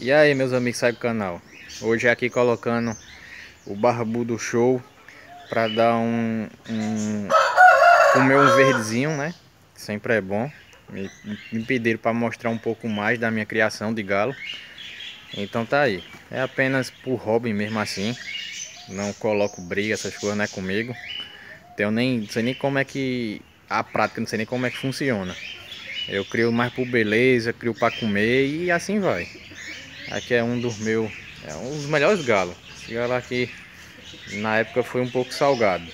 E aí meus amigos sai do canal. Hoje aqui colocando o barbudo show Pra dar um, um Comer um verdezinho né? Sempre é bom. Me, me pediram para mostrar um pouco mais da minha criação de galo. Então tá aí. É apenas por hobby mesmo assim. Não coloco briga, essas coisas não é comigo. Então nem, não sei nem como é que A prática, não sei nem como é que funciona. Eu crio mais por beleza, crio para comer e assim vai. Aqui é um dos meus, é um dos melhores galos. Esse galo aqui, na época foi um pouco salgado.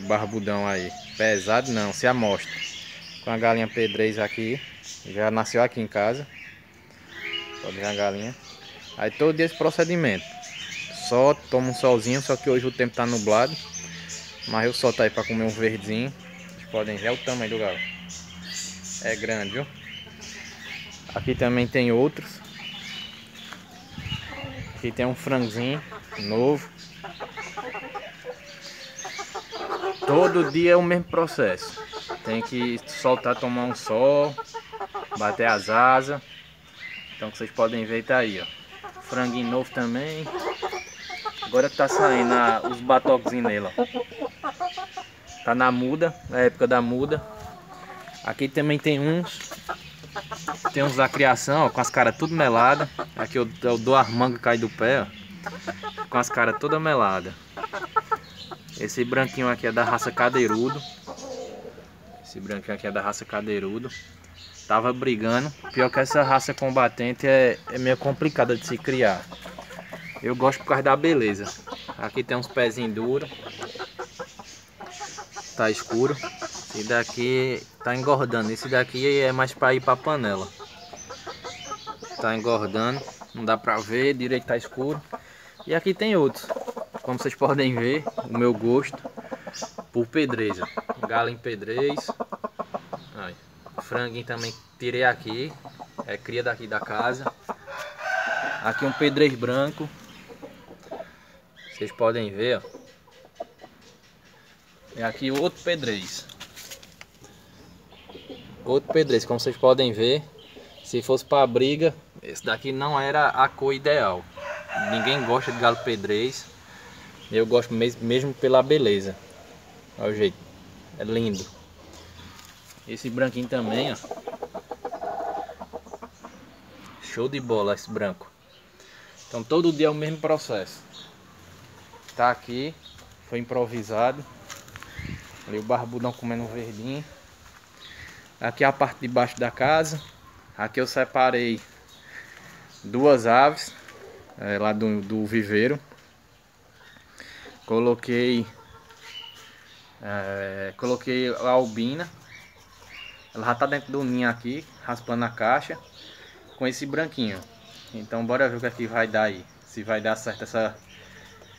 Barbudão aí. Pesado não, se amostra. Com a galinha pedrez aqui. Já nasceu aqui em casa. Pode ver a galinha. Aí todo dia esse procedimento. Só toma um solzinho, só que hoje o tempo tá nublado. Mas eu solto aí para comer um verdinho. Vocês podem ver o tamanho do galo. É grande, viu? Aqui também tem outros. Aqui tem um franzinho novo. Todo dia é o mesmo processo. Tem que soltar, tomar um sol, bater as asas. Então vocês podem ver, tá aí, ó. Franguinho novo também. Agora que tá saindo a, os batoquezinhos nele, ó. Tá na muda, na época da muda. Aqui também tem uns. Tem uns da criação, ó, com as caras tudo melada. Aqui eu, eu dou as mangas cai do pé, ó. Com as caras toda melada. Esse branquinho aqui é da raça cadeirudo. Esse branquinho aqui é da raça cadeirudo. Tava brigando. Pior que essa raça combatente é, é meio complicada de se criar. Eu gosto por causa da beleza. Aqui tem uns pezinhos duros. Tá escuro. Esse daqui tá engordando. Esse daqui é mais para ir para panela. Tá engordando. Não dá para ver. Direito tá escuro. E aqui tem outros. Como vocês podem ver, o meu gosto por pedreza. Galo em pedrez. Aí. Franguinho também tirei aqui. É cria daqui da casa. Aqui um pedrez branco. Vocês podem ver, ó. E aqui outro pedrez outro pedreiro, como vocês podem ver, se fosse para briga, esse daqui não era a cor ideal. Ninguém gosta de galo pedrez. Eu gosto mesmo, mesmo pela beleza. Olha o jeito. É lindo. Esse branquinho também, ó. Show de bola esse branco. Então todo dia é o mesmo processo. Tá aqui, foi improvisado. Ali o barbudão comendo um verdinho. Aqui é a parte de baixo da casa. Aqui eu separei duas aves é, lá do, do viveiro. Coloquei é, coloquei a albina. Ela já tá dentro do ninho aqui, raspando a caixa com esse branquinho. Então bora ver o que é vai dar aí. Se vai dar certo essa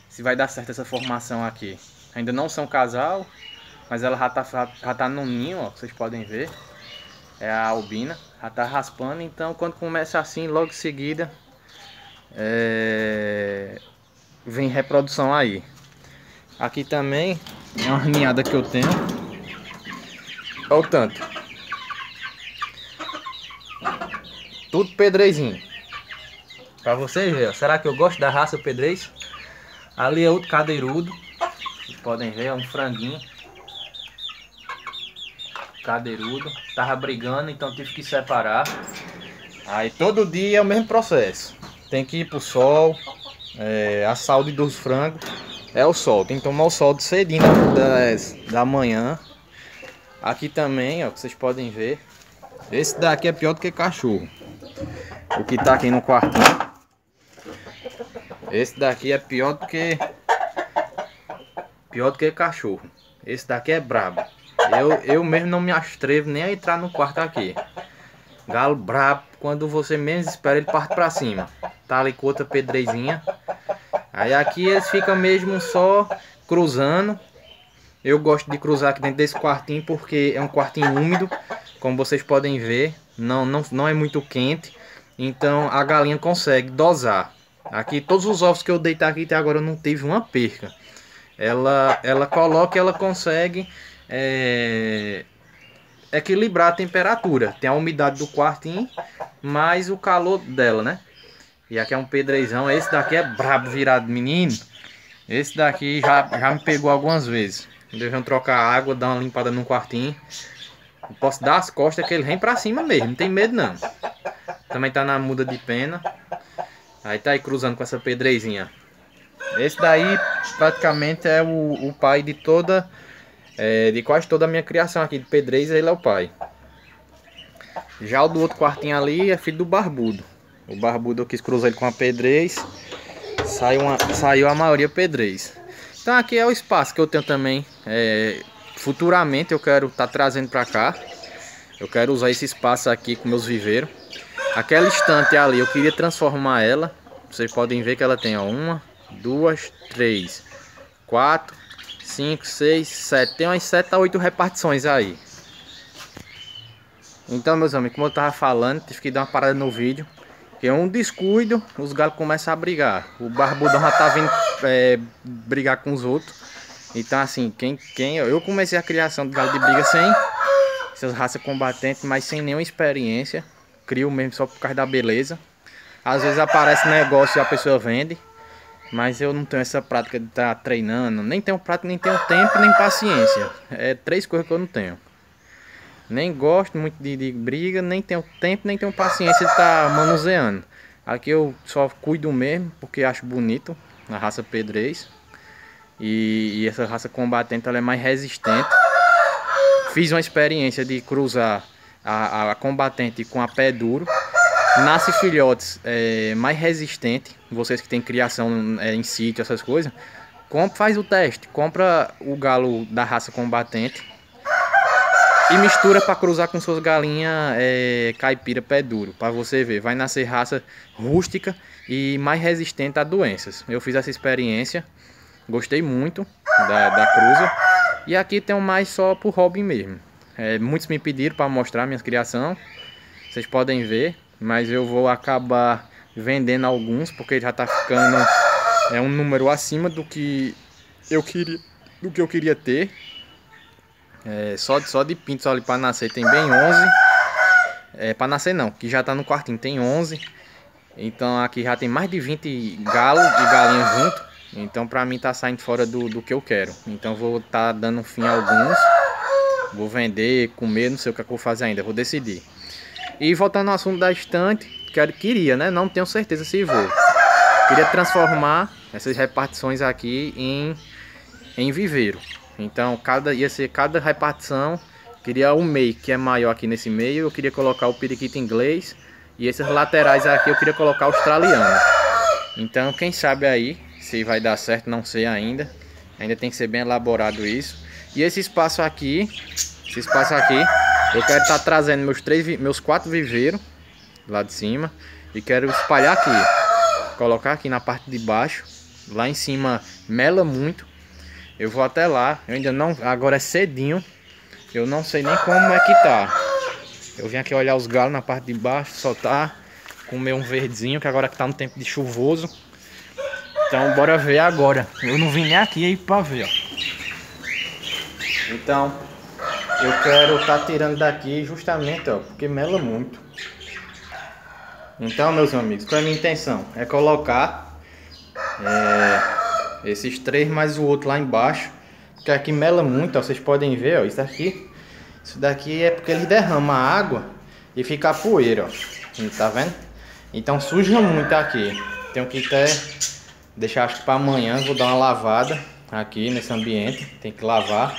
se vai dar certo essa formação aqui. Ainda não são casal, mas ela já tá, já tá no ninho, ó, vocês podem ver é a albina, já tá raspando, então quando começa assim, logo em seguida é... vem reprodução aí. Aqui também é uma ninhada que eu tenho. Olha o tanto. Tudo pedrezinho. Pra vocês verem, será que eu gosto da raça pedrez? Ali é outro cadeirudo. Vocês podem ver, é um franguinho cadeirudo, tava brigando, então tive que separar. Aí todo dia é o mesmo processo. Tem que ir pro sol, é, a saúde dos frangos é o sol. Tem que tomar o sol de cedinho das, da manhã. Aqui também, ó, vocês podem ver. Esse daqui é pior do que cachorro. O que tá aqui no quartinho. Esse daqui é pior do que... Pior do que cachorro. Esse daqui é brabo. Eu, eu mesmo não me atrevo nem a entrar no quarto aqui. Galo brabo, quando você menos espera, ele parte pra cima. Tá ali com outra pedrezinha. Aí aqui eles ficam mesmo só cruzando. Eu gosto de cruzar aqui dentro desse quartinho porque é um quartinho úmido. Como vocês podem ver, não, não, não é muito quente. Então a galinha consegue dosar. Aqui todos os ovos que eu deitei aqui até agora eu não tive uma perca. Ela, ela coloca ela consegue é, equilibrar a temperatura. Tem a umidade do quartinho, mais o calor dela, né? E aqui é um pedreizão. Esse daqui é brabo virado, menino. Esse daqui já, já me pegou algumas vezes. Devemos trocar água, dar uma limpada no quartinho. Eu posso dar as costas que ele vem pra cima mesmo, não tem medo não. Também tá na muda de pena. Aí tá aí cruzando com essa pedreizinha. Esse daí praticamente é o, o pai de toda, é, de quase toda a minha criação aqui de pedreis, ele é o pai. Já o do outro quartinho ali é filho do barbudo. O barbudo eu quis cruzar ele com a pedrez, saiu, uma, saiu a maioria pedrez. Então aqui é o espaço que eu tenho também, é, futuramente eu quero estar tá trazendo para cá. Eu quero usar esse espaço aqui com meus viveiros. Aquela estante ali, eu queria transformar ela. Vocês podem ver que ela tem ó, uma, duas, três, quatro, cinco, seis, sete. Tem umas sete a oito repartições aí. Então, meus amigos, como eu tava falando, tive que dar uma parada no vídeo. Porque um descuido, os galos começam a brigar. O barbudão já tá vindo é, brigar com os outros. Então, assim, quem, quem eu comecei a criação de galo de briga sem essas raças combatentes, mas sem nenhuma experiência. Crio mesmo só por causa da beleza. Às vezes aparece negócio e a pessoa vende. Mas eu não tenho essa prática de estar tá treinando. Nem tenho prática, nem tenho tempo, nem paciência. É três coisas que eu não tenho. Nem gosto muito de, de briga, nem tenho tempo, nem tenho paciência de estar tá manuseando. Aqui eu só cuido mesmo, porque acho bonito a raça pedrez. E, e essa raça combatente ela é mais resistente. Fiz uma experiência de cruzar a, a combatente com a pé duro nasce filhotes é, mais resistentes, vocês que têm criação é, em sítio, essas coisas, compra, faz o teste, compra o galo da raça combatente e mistura para cruzar com suas galinhas é, caipira pé duro, para você ver, vai nascer raça rústica e mais resistente a doenças. Eu fiz essa experiência, gostei muito da, da cruza e aqui tem mais só por hobby mesmo. É, muitos me pediram para mostrar minha criação, vocês podem ver mas eu vou acabar vendendo alguns porque já está ficando é um número acima do que eu queria do que eu queria ter. É, só, só de pintos ali para nascer tem bem 11 é, para nascer não, que já está no quartinho tem 11 então aqui já tem mais de 20 galos e galinhas junto. Então para mim tá saindo fora do, do que eu quero. Então vou tá dando fim a alguns. Vou vender, comer, não sei o que eu vou fazer ainda, vou decidir e voltando ao assunto da estante, quero, queria, né? Não tenho certeza se vou. Queria transformar essas repartições aqui em, em viveiro. Então, cada, ia ser cada repartição. Queria o meio, que é maior aqui nesse meio. Eu queria colocar o periquito inglês. E esses laterais aqui eu queria colocar australiano. Então, quem sabe aí, se vai dar certo, não sei ainda. Ainda tem que ser bem elaborado isso. E esse espaço aqui, esse espaço aqui, eu quero estar tá trazendo meus três, meus quatro viveiros lá de cima e quero espalhar aqui, colocar aqui na parte de baixo. Lá em cima mela muito. Eu vou até lá. Eu ainda não, agora é cedinho. Eu não sei nem como é que tá. Eu vim aqui olhar os galos na parte de baixo, soltar, comer um verdezinho que agora que tá no tempo de chuvoso. Então bora ver agora. Eu não vim nem aqui aí para ver, ó. Então, eu quero estar tá tirando daqui justamente, ó, porque mela muito. Então, meus amigos, qual é a minha intenção? É colocar é, esses três mais o outro lá embaixo. Porque aqui mela muito, ó, vocês podem ver, ó, isso aqui. Isso daqui é porque ele derrama água e fica a poeira, ó. Tá vendo? Então suja muito aqui. Tenho que até deixar acho que para amanhã, vou dar uma lavada aqui nesse ambiente. Tem que lavar.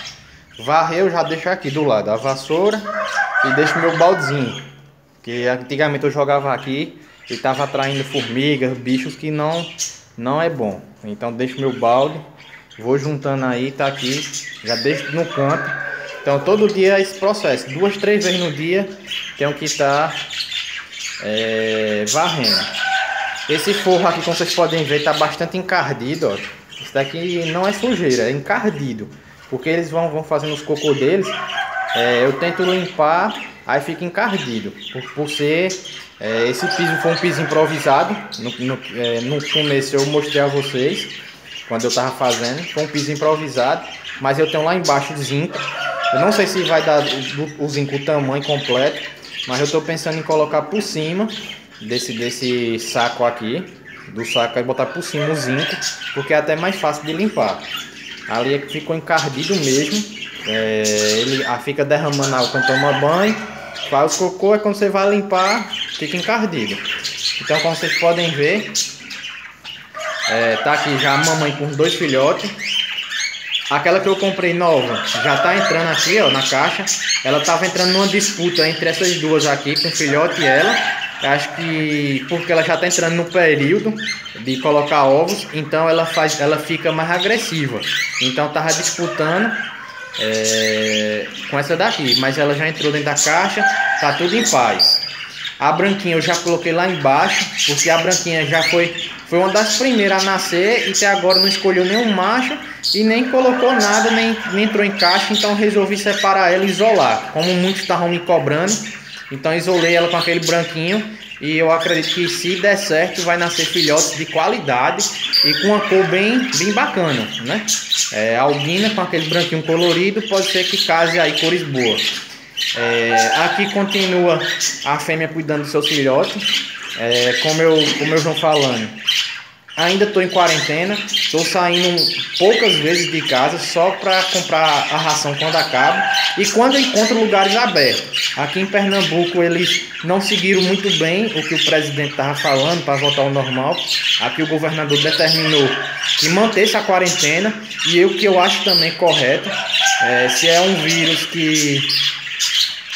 Varrer eu já deixo aqui do lado a vassoura e deixo meu baldezinho. Que antigamente eu jogava aqui e tava atraindo formigas, bichos que não não é bom. Então deixo meu balde, vou juntando aí, tá aqui, já deixo no canto. Então todo dia é esse processo, duas, três vezes no dia tenho que estar tá, é, varrendo. Esse forro aqui, como vocês podem ver, tá bastante encardido, ó. Isso daqui não é sujeira, é encardido. Porque eles vão, vão fazendo os cocô deles. É, eu tento limpar, aí fica encardido. Por, por ser. É, esse piso foi um piso improvisado. No, no, é, no começo eu mostrei a vocês. Quando eu tava fazendo. Foi um piso improvisado. Mas eu tenho lá embaixo zinco. Eu não sei se vai dar o zinco o tamanho completo, mas eu estou pensando em colocar por cima desse, desse saco aqui, do saco aí botar por cima o zinco, porque é até mais fácil de limpar. Ali é ficou encardido mesmo, é, ele fica derramando água quando toma banho, faz o cocô, é quando você vai limpar, fica encardido. Então como vocês podem ver, é, tá aqui já a mamãe com dois filhotes. Aquela que eu comprei nova já tá entrando aqui, ó, na caixa. Ela tava entrando numa disputa entre essas duas aqui, com o filhote e ela. Acho que porque ela já tá entrando no período de colocar ovos, então ela faz, ela fica mais agressiva. Então tava disputando é, com essa daqui, mas ela já entrou dentro da caixa, tá tudo em paz. A branquinha eu já coloquei lá embaixo, porque a branquinha já foi, foi uma das primeiras a nascer e até agora não escolheu nenhum macho e nem colocou nada, nem, nem entrou em caixa, então resolvi separar ela e isolar. Como muitos estavam me cobrando, então isolei ela com aquele branquinho e eu acredito que se der certo vai nascer filhotes de qualidade e com uma cor bem, bem bacana, né? É, albina com aquele branquinho colorido pode ser que case aí cores boas. É, aqui continua a fêmea cuidando dos seus filhotes. É, como, eu, como eu vou falando, ainda estou em quarentena, estou saindo poucas vezes de casa só para comprar a ração quando acaba e quando encontro lugares abertos. Aqui em Pernambuco eles não seguiram muito bem o que o presidente estava falando para voltar ao normal. Aqui o governador determinou que mantesse a quarentena e o que eu acho também correto. É, se é um vírus que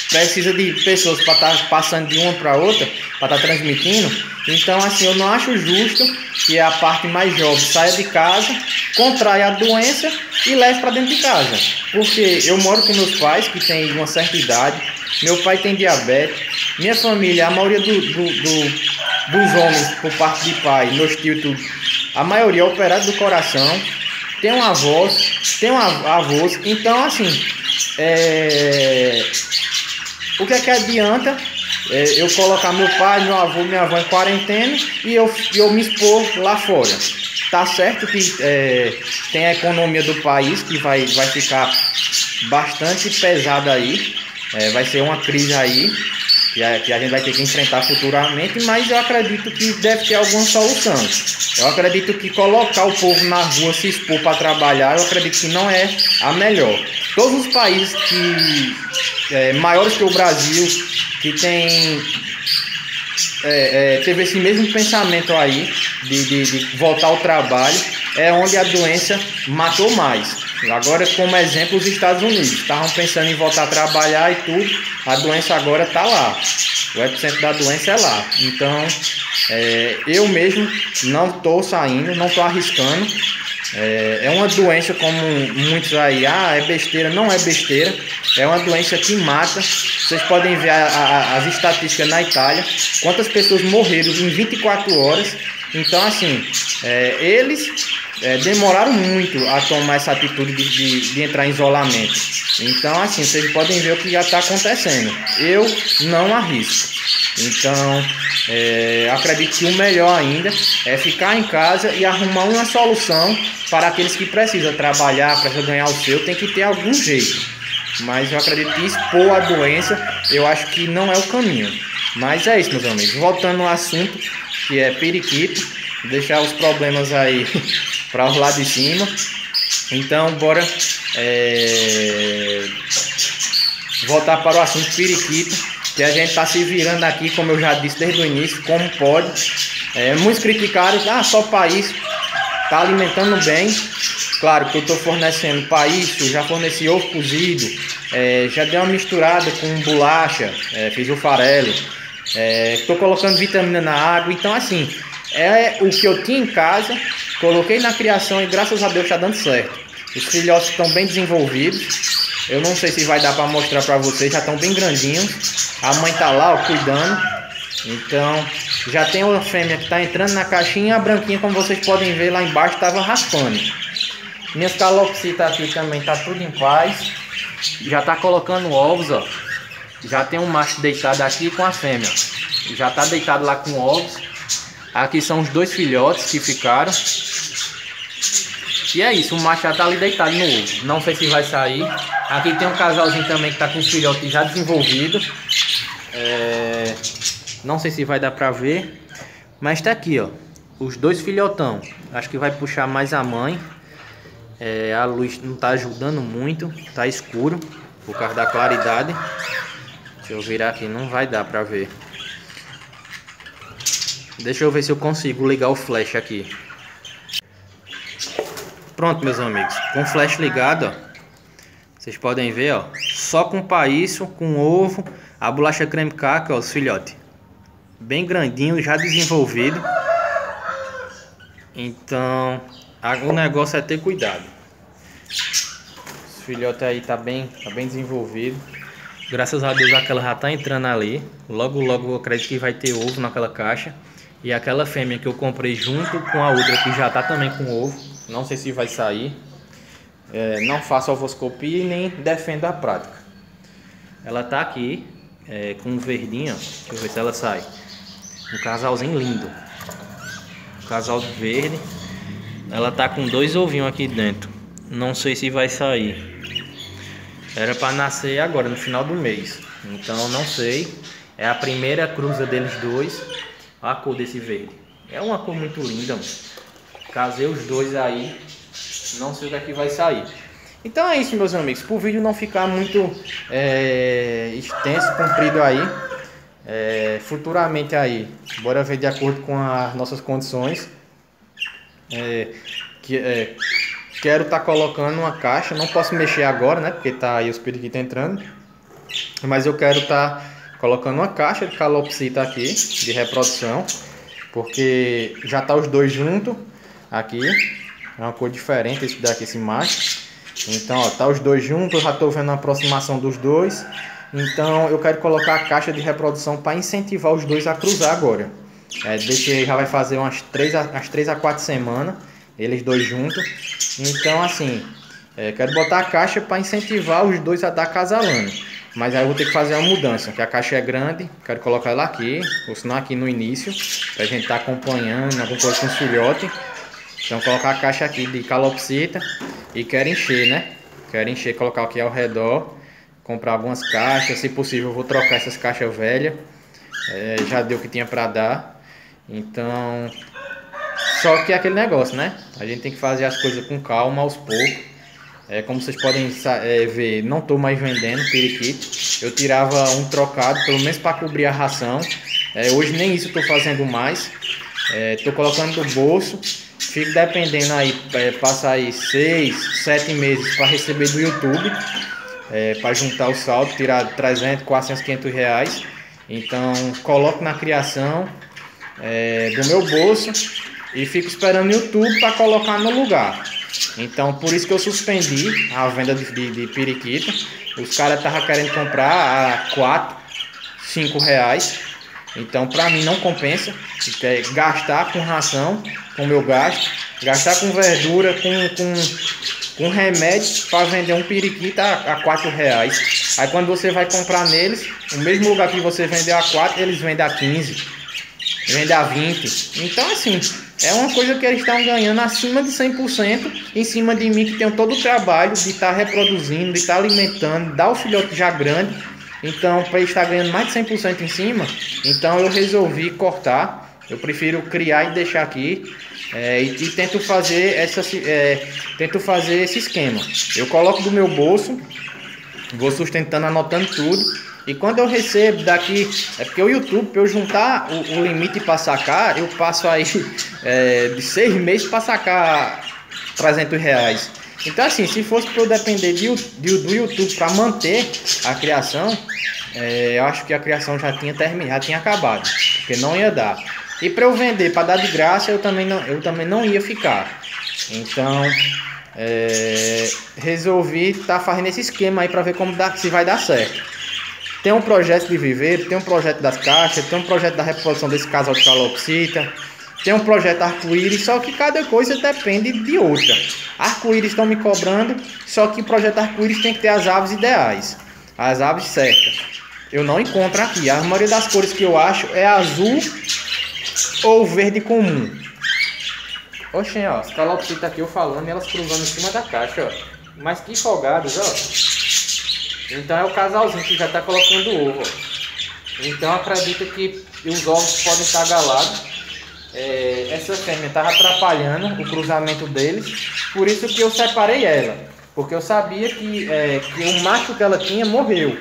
precisa de pessoas para estar tá passando de uma para outra, para estar tá transmitindo. Então, assim, eu não acho justo que a parte mais jovem saia de casa, contraia a doença e leve para dentro de casa. Porque eu moro com meus pais, que têm uma certa idade, meu pai tem diabetes, minha família, a maioria do, do, do, dos homens, por parte de pai, meus tios, tudo, a maioria é operado do coração, tem uma avós, tem uma avós, então, assim, é o que é que adianta é, eu colocar meu pai, meu avô, minha avó em quarentena e eu, eu me expor lá fora? Tá certo que é, tem a economia do país que vai, vai ficar bastante pesada aí, é, vai ser uma crise aí que a, que a gente vai ter que enfrentar futuramente, mas eu acredito que deve ter alguma solução. Eu acredito que colocar o povo na rua se expor para trabalhar, eu acredito que não é a melhor. Todos os países que é, maiores que o Brasil, que tem é, é, teve esse mesmo pensamento aí de, de, de, voltar ao trabalho, é onde a doença matou mais. Agora, como exemplo, os Estados Unidos estavam pensando em voltar a trabalhar e tudo, a doença agora está lá. O epicentro da doença é lá. Então, é, eu mesmo não estou saindo, não estou arriscando. É, é uma doença como muitos aí, ah, é besteira. Não é besteira. É uma doença que mata. Vocês podem ver a, a, as estatísticas na Itália, quantas pessoas morreram em 24 horas. Então, assim, é, eles é, demoraram muito a tomar essa atitude de, de, de, entrar em isolamento. Então, assim, vocês podem ver o que já está acontecendo. Eu não arrisco. Então, é, acredito que o melhor ainda é ficar em casa e arrumar uma solução para aqueles que precisam trabalhar, para ganhar o seu, tem que ter algum jeito. Mas eu acredito que expor a doença, eu acho que não é o caminho. Mas é isso, meus amigos. Voltando ao assunto, que é periquito, deixar os problemas aí para os lados de cima. Então, bora é, voltar para o assunto periquito, que a gente está se virando aqui, como eu já disse desde o início, como pode. É, muitos criticaram, ah, só país está alimentando bem. Claro que eu estou fornecendo país, já forneci ovo cozido, é, já dei uma misturada com bolacha, é, fiz o farelo, estou é, colocando vitamina na água. Então, assim, é o que eu tinha em casa, coloquei na criação e graças a Deus está dando certo. Os filhotes estão bem desenvolvidos. Eu não sei se vai dar para mostrar para vocês, já estão bem grandinhos. A mãe tá lá, ó, cuidando. Então, já tem uma fêmea que está entrando na caixinha, a branquinha, como vocês podem ver lá embaixo, estava raspando. Minhas calopsitas aqui também tá tudo em paz. Já tá colocando ovos, ó. Já tem um macho deitado aqui com a fêmea. Já tá deitado lá com ovos. Aqui são os dois filhotes que ficaram. E é isso, o macho já tá ali deitado no ovo. Não sei se vai sair. Aqui tem um casalzinho também que tá com um filhote já desenvolvido. É... Não sei se vai dar pra ver. Mas tá aqui, ó. Os dois filhotão. Acho que vai puxar mais a mãe. É, a luz não tá ajudando muito. Tá escuro. Por causa da claridade. Deixa eu virar aqui. Não vai dar pra ver. Deixa eu ver se eu consigo ligar o flash aqui. Pronto, meus amigos. Com o flash ligado, ó. Vocês podem ver, ó. Só com paíço, com ovo, a bolacha creme caca, ó, os filhotes. Bem grandinho, já desenvolvido. Então, o negócio é ter cuidado. Os filhotes aí tá bem, tá bem desenvolvido. Graças a Deus aquela já tá entrando ali. Logo, logo eu acredito que vai ter ovo naquela caixa. E aquela fêmea que eu comprei junto com a outra que já tá também com ovo. Não sei se vai sair. É, não faço ovoscopia e nem defendo a prática. Ela tá aqui é, com um verdinho. Deixa eu ver se ela sai. Um casalzinho lindo. Um casal verde. Ela tá com dois ovinhos aqui dentro. Não sei se vai sair. Era para nascer agora, no final do mês. Então não sei. É a primeira cruza deles dois. Olha a cor desse verde. É uma cor muito linda. Mano. Casei os dois aí. Não sei o que, é que vai sair. Então é isso, meus amigos. Para o vídeo não ficar muito é, extenso, comprido aí. É, futuramente aí, bora ver de acordo com as nossas condições. É, que, é, quero estar tá colocando uma caixa. Não posso mexer agora, né? Porque tá aí os periquitos entrando. Mas eu quero estar... Tá colocando uma caixa de calopsita aqui, de reprodução, porque já tá os dois juntos aqui, é uma cor diferente esse daqui, esse macho. Então, ó, tá os dois juntos, já tô vendo a aproximação dos dois. Então, eu quero colocar a caixa de reprodução para incentivar os dois a cruzar agora. É, deixa já vai fazer umas 3 a, umas 3 a 4 semanas, eles dois juntos. Então, assim, é, quero botar a caixa para incentivar os dois a dar casalando. Mas aí eu vou ter que fazer uma mudança, que a caixa é grande, quero colocar ela aqui, ou senão aqui no início, pra gente estar tá acompanhando alguma coisa com os filhotes. Então colocar a caixa aqui de calopsita e quero encher, né? Quero encher, colocar aqui ao redor, comprar algumas caixas, se possível vou trocar essas caixas velhas. É, já deu o que tinha para dar. Então, só que é aquele negócio, né? A gente tem que fazer as coisas com calma aos poucos é, como vocês podem é, ver, não estou mais vendendo periquito. Eu tirava um trocado, pelo menos para cobrir a ração. É, hoje nem isso estou fazendo mais. Estou é, colocando no bolso. Fico dependendo aí, é, passa aí seis, sete meses para receber do YouTube. É, para juntar o saldo, tirar 300, 400, 500 reais. Então coloco na criação do meu bolso e fico esperando o YouTube para colocar no lugar. Então, por isso que eu suspendi a venda de, de, de periquito. Os caras estavam querendo comprar a 4, 5 reais. Então, para mim, não compensa é gastar com ração, com meu gasto, gastar com verdura, com, com, com remédio para vender um periquito a, a 4 reais. Aí, quando você vai comprar neles, o mesmo lugar que você vendeu a 4, eles vendem a 15, vendem a 20. Então, assim, é uma coisa que eles estão ganhando acima de 100% em cima de mim, que tenho todo o trabalho de estar tá reproduzindo, de estar tá alimentando, dar o filhote já grande. Então, para estar ganhando mais de 100% em cima, então eu resolvi cortar. Eu prefiro criar e deixar aqui é, e, e, tento fazer essa, é, tento fazer esse esquema. Eu coloco do meu bolso, vou sustentando, anotando tudo e quando eu recebo daqui, é porque o YouTube, para eu juntar o, o limite para sacar, eu passo aí é, de seis meses para sacar 300 reais. Então, assim, se fosse para eu depender de, de, do YouTube para manter a criação, é, eu acho que a criação já tinha terminado, já tinha acabado, porque não ia dar. E para eu vender, para dar de graça, eu também não, eu também não ia ficar. Então, é, resolvi estar tá fazendo esse esquema aí para ver como dá, se vai dar certo. Tem um projeto de viver, tem um projeto das caixas, tem um projeto da reprodução desse casal de calopsita, tem um projeto arco-íris, só que cada coisa depende de outra. Arco-íris estão me cobrando, só que o projeto arco-íris tem que ter as aves ideais, as aves certas. Eu não encontro aqui. A maioria das cores que eu acho é azul ou verde comum. Oxê, ó, as calopsitas aqui eu falando e elas cruzando em cima da caixa, ó. Mas que folgados, ó. Então é o casalzinho que já tá colocando ovo, ó. Então acredito que os ovos podem estar galados. É, essa fêmea estava atrapalhando o cruzamento deles, por isso que eu separei ela. Porque eu sabia que, é, que o macho que ela tinha morreu.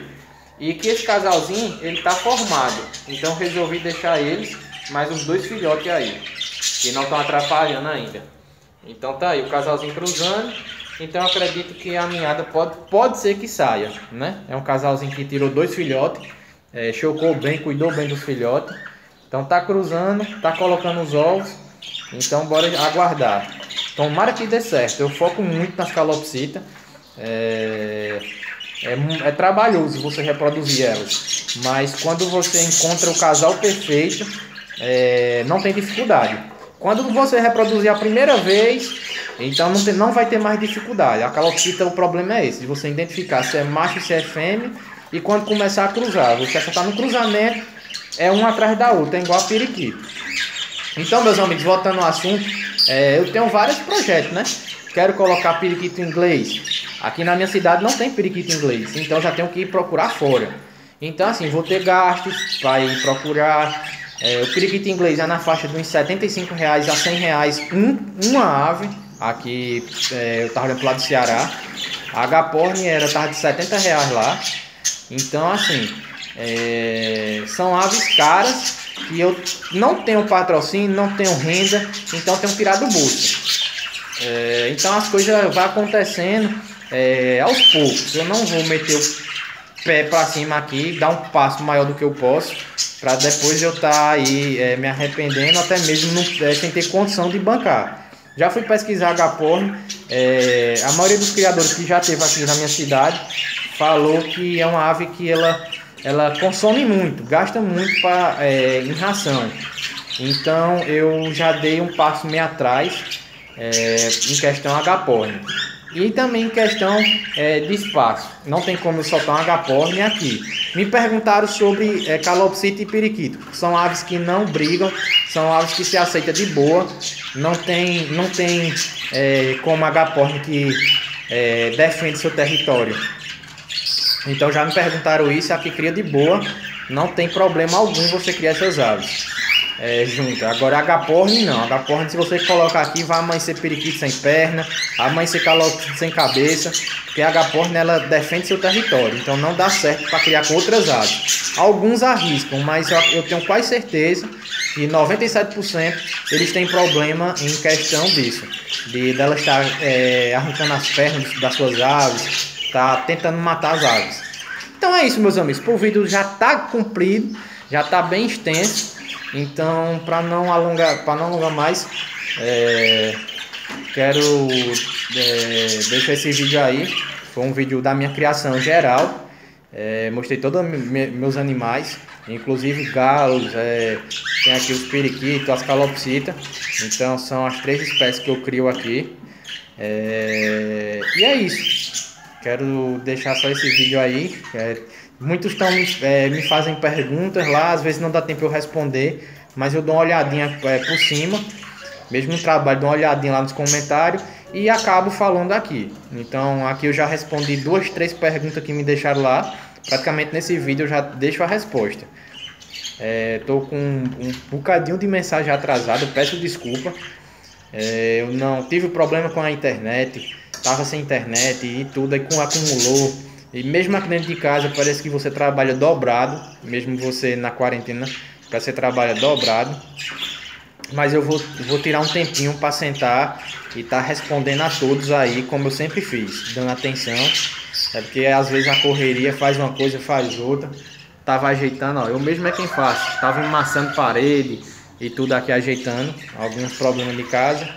E que esse casalzinho, ele tá formado. Então resolvi deixar eles, mais os dois filhotes aí. Que não estão atrapalhando ainda. Então tá aí, o casalzinho cruzando. Então eu acredito que a ninhada pode, pode ser que saia, né? É um casalzinho que tirou dois filhotes. É, chocou bem, cuidou bem dos filhotes. Então tá cruzando, tá colocando os ovos. Então bora aguardar. Tomara que dê certo. Eu foco muito nas calopsitas. É, é, é, trabalhoso você reproduzir elas. Mas quando você encontra o casal perfeito, é, não tem dificuldade. Quando você reproduzir a primeira vez, então não, tem, não vai ter mais dificuldade. A calopsita, o problema é esse, de você identificar se é macho se é fêmea. E quando começar a cruzar, você só está no cruzamento, é uma atrás da outra, é igual a periquito. Então, meus amigos, voltando ao assunto, é, eu tenho vários projetos, né? Quero colocar periquito inglês. Aqui na minha cidade não tem periquito inglês, então já tenho que ir procurar fora. Então, assim, vou ter gastos para ir procurar. É, o periquito inglês é na faixa de uns 75 reais a 100 reais um, uma ave. Aqui é, eu estava olhando lá do Ceará. A Agaporn era tava de 70 reais lá. Então, assim, é, são aves caras que eu não tenho patrocínio, não tenho renda, então tenho tirar do bolso. É, então as coisas vão acontecendo é, aos poucos. Eu não vou meter o pé para cima aqui, dar um passo maior do que eu posso, para depois eu estar tá aí é, me arrependendo, até mesmo não, é, sem ter condição de bancar. Já fui pesquisar agaporn, é, a maioria dos criadores que já teve aqui na minha cidade falou que é uma ave que ela ela consome muito, gasta muito pra, é, em ração. Então eu já dei um passo meio atrás é, em questão agaporn. E também em questão é, de espaço. Não tem como eu soltar um agaporn aqui. Me perguntaram sobre é, calopsita e periquito. São aves que não brigam, são aves que se aceitam de boa. Não tem, não tem é, como agaporn que é, defende seu território. Então já me perguntaram isso, aqui cria de boa, não tem problema algum você criar essas aves. É, junto. Agora agaporn não. Agaporn se você colocar aqui vai amanhecer periquito sem perna, amanhecer calopsita sem cabeça, porque a agaporn ela defende seu território, então não dá certo para criar com outras aves. Alguns arriscam, mas eu, eu tenho quase certeza que 97% eles têm problema em questão disso, de dela estar é, arrancando as pernas das suas aves, tá tentando matar as aves. Então é isso, meus amigos. O vídeo já tá cumprido, já tá bem extenso. Então, para não alongar, para não alongar mais, é, quero é, deixar esse vídeo aí. Foi um vídeo da minha criação geral. É, mostrei todos meus animais, inclusive galos, é, tem aqui os periquitos, as calopsitas. Então são as três espécies que eu crio aqui. É, e é isso. Quero deixar só esse vídeo aí. É, muitos estão é, me fazem perguntas lá, às vezes não dá tempo eu responder, mas eu dou uma olhadinha é, por cima, mesmo trabalho, dou uma olhadinha lá nos comentários e acabo falando aqui. Então aqui eu já respondi duas, três perguntas que me deixaram lá. Praticamente nesse vídeo eu já deixo a resposta. É, tô com um, um bocadinho de mensagem atrasada, peço desculpa. É, eu não tive problema com a internet tava sem internet e tudo, aí acumulou. E mesmo aqui dentro de casa parece que você trabalha dobrado, mesmo você na quarentena, você trabalha dobrado. Mas eu vou, vou tirar um tempinho para sentar e estar tá respondendo a todos aí, como eu sempre fiz, dando atenção. É porque às vezes a correria faz uma coisa, faz outra. Tava ajeitando, ó, eu mesmo é quem faço. Tava emassando parede, e tudo aqui ajeitando alguns problemas de casa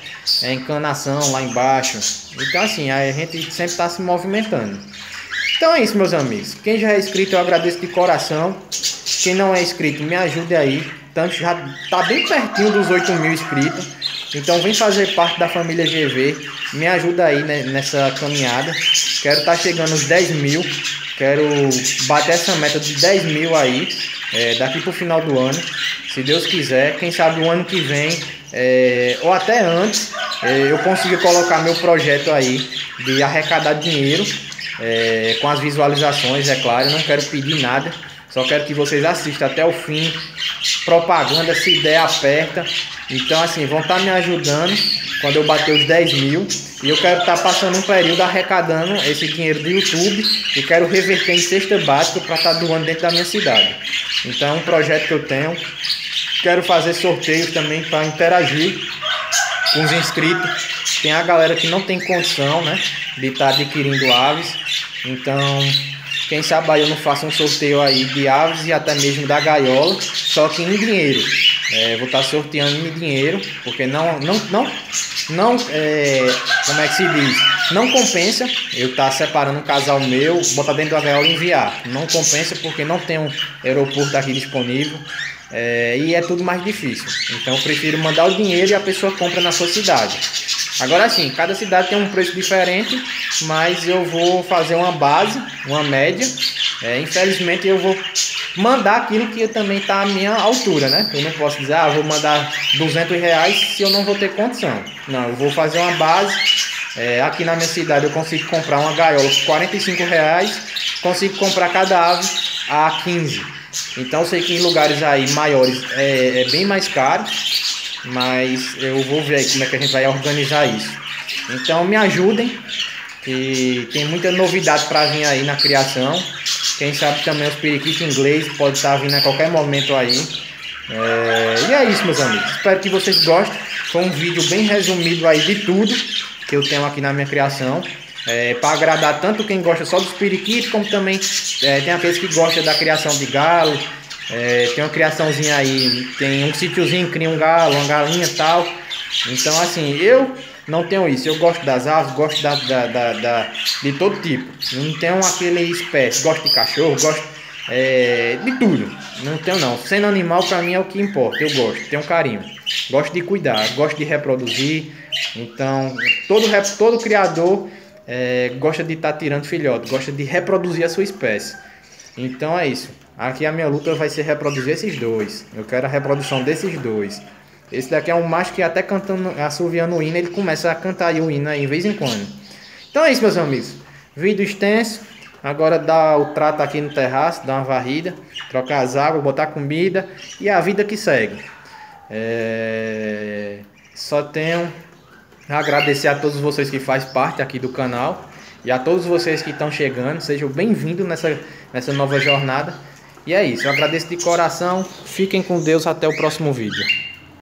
é encanação lá embaixo. Então assim a gente sempre está se movimentando. Então é isso meus amigos. Quem já é inscrito eu agradeço de coração. Quem não é inscrito me ajude aí. Tanto já tá bem pertinho dos 8 mil inscritos. Então vem fazer parte da família GV me ajuda aí nessa caminhada. Quero estar tá chegando aos 10 mil. Quero bater essa meta de 10 mil aí é, daqui para o final do ano se Deus quiser, quem sabe o ano que vem, é, ou até antes, é, eu consiga colocar meu projeto aí de arrecadar dinheiro é, com as visualizações, é claro. Não quero pedir nada, só quero que vocês assistam até o fim. Propaganda, se ideia aperta. Então, assim, vão estar tá me ajudando quando eu bater os 10 mil. E eu quero estar tá passando um período arrecadando esse dinheiro do YouTube e quero reverter em cesta básica para estar tá doando dentro da minha cidade. Então, é um projeto que eu tenho. Quero fazer sorteios também para interagir com os inscritos. Tem a galera que não tem condição, né, de estar tá adquirindo aves. Então, quem sabe aí eu não faço um sorteio aí de aves e até mesmo da gaiola, só que em dinheiro. É, vou estar tá sorteando em dinheiro, porque não, não, não, não, é, como é que se diz? Não compensa eu estar tá separando um casal meu, botar dentro da gaiola e enviar. Não compensa porque não tem um aeroporto aqui disponível. É, e é tudo mais difícil. Então eu prefiro mandar o dinheiro e a pessoa compra na sua cidade. Agora sim, cada cidade tem um preço diferente, mas eu vou fazer uma base, uma média. É, infelizmente eu vou mandar aquilo que também está à minha altura, né? Eu não posso dizer, ah, vou mandar 200 reais se eu não vou ter condição. Não, eu vou fazer uma base. É, aqui na minha cidade eu consigo comprar uma gaiola por 45 reais, consigo comprar cada ave a 15. Então sei que em lugares aí maiores é, é bem mais caro, mas eu vou ver como é que a gente vai organizar isso. Então me ajudem, que tem muita novidade para vir aí na criação. Quem sabe também os periquitos inglês pode estar tá vindo a qualquer momento aí. É... E é isso, meus amigos. Espero que vocês gostem. Foi um vídeo bem resumido aí de tudo que eu tenho aqui na minha criação. É, para agradar tanto quem gosta só dos periquitos, como também é, tem aqueles que gostam da criação de galo. É, tem uma criaçãozinha aí, tem um sítiozinho cria um galo, uma galinha e tal. Então, assim, eu não tenho isso. Eu gosto das aves, gosto da, da, da, da de todo tipo. Não tenho aquele espécie. Gosto de cachorro, gosto é, de tudo. Não tenho não. Sendo animal para mim é o que importa. Eu gosto, tenho carinho. Gosto de cuidar, gosto de reproduzir. Então, todo, todo criador é, gosta de estar tá tirando filhote, gosta de reproduzir a sua espécie. Então é isso. Aqui a minha luta vai ser reproduzir esses dois. Eu quero a reprodução desses dois. Esse daqui é um macho que até cantando, assoviando o hino, ele começa a cantar o hino aí, de vez em quando. Então é isso, meus amigos. Vídeo extenso. Agora dá o trato aqui no terraço, dá uma varrida, trocar as águas, botar comida e a vida que segue. É... Só tenho agradecer a todos vocês que fazem parte aqui do canal e a todos vocês que estão chegando. Sejam bem-vindos nessa, nessa nova jornada. E é isso, eu agradeço de coração. Fiquem com Deus até o próximo vídeo.